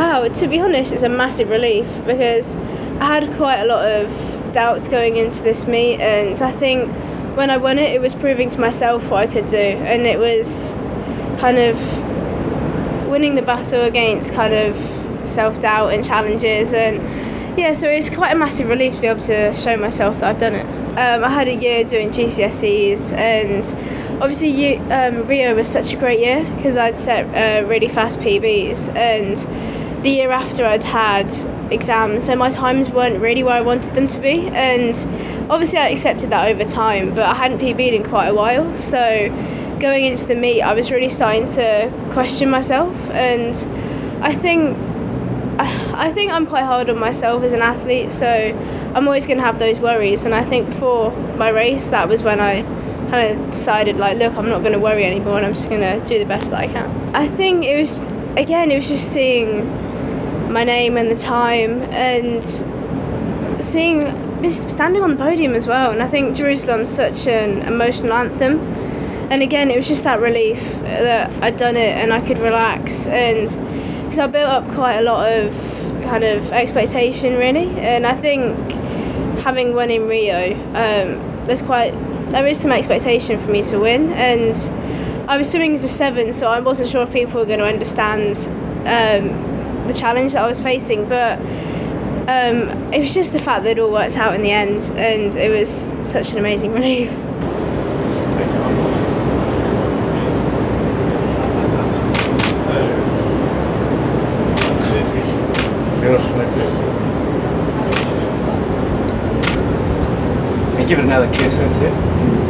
Wow, to be honest, it's a massive relief because I had quite a lot of doubts going into this meet, and I think when I won it, it was proving to myself what I could do, and it was kind of winning the battle against kind of self doubt and challenges, and yeah, so it's quite a massive relief to be able to show myself that I've done it. Um, I had a year doing GCSEs, and obviously you, um, Rio was such a great year because I'd set uh, really fast PBs, and the year after I'd had exams, so my times weren't really where I wanted them to be. And obviously, I accepted that over time, but I hadn't PB'd in quite a while. So going into the meet, I was really starting to question myself, and I think. I think I'm quite hard on myself as an athlete, so I'm always going to have those worries. And I think before my race, that was when I kind of decided, like, look, I'm not going to worry anymore, and I'm just going to do the best that I can. I think it was, again, it was just seeing my name and the time and seeing standing on the podium as well. And I think Jerusalem's such an emotional anthem. And again it was just that relief that I'd done it and I could relax. And because I built up quite a lot of kind of expectation really. And I think having won in Rio um, there's quite there is some expectation for me to win. And I was swimming as a seven so I wasn't sure if people were going to understand um, the challenge that I was facing, but um, it was just the fact that it all worked out in the end, and it was such an amazing relief. give it another kiss, that's it.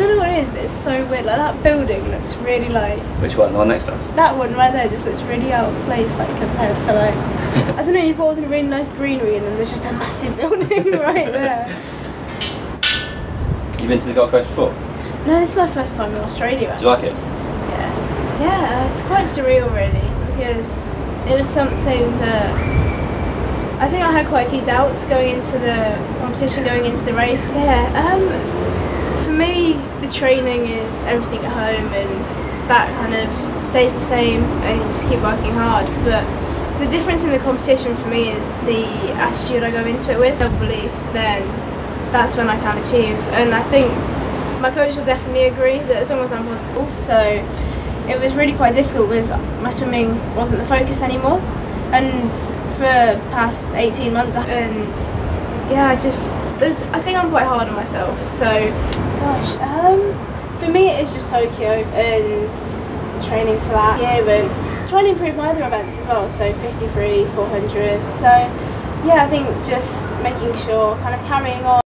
Don't know what it is, but it's so weird. Like that building looks really like. Which one? The one next to us? That one right there just looks really out of place, like compared to like. I don't know. You've got all the really nice greenery, and then there's just a massive building right there. You've been to the Gold Coast before? No, this is my first time in Australia. Actually. Do you like it? Yeah. Yeah, it's quite surreal, really, because it was something that. I think I had quite a few doubts going into the competition, going into the race. Yeah, um, training is everything at home, and that kind of stays the same, and you just keep working hard. But the difference in the competition for me is the attitude I go into it with, I believe, Then that's when I can achieve, and I think my coach will definitely agree that as long as I'm positive. So it was really quite difficult because my swimming wasn't the focus anymore, and for past 18 months and yeah, just there's I think I'm quite hard on myself. So, gosh, um, for me it is just Tokyo and training for that year and trying to improve my other events as well. So 53, 400. So yeah, I think just making sure, kind of carrying on.